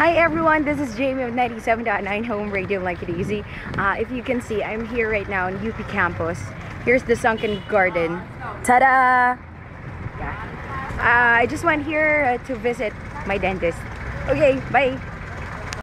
Hi everyone, this is Jamie of 97.9 Home Radio Like It Easy. Uh, if you can see, I'm here right now in UP campus. Here's the sunken garden. Ta-da! Yeah. Uh, I just went here uh, to visit my dentist. Okay, bye!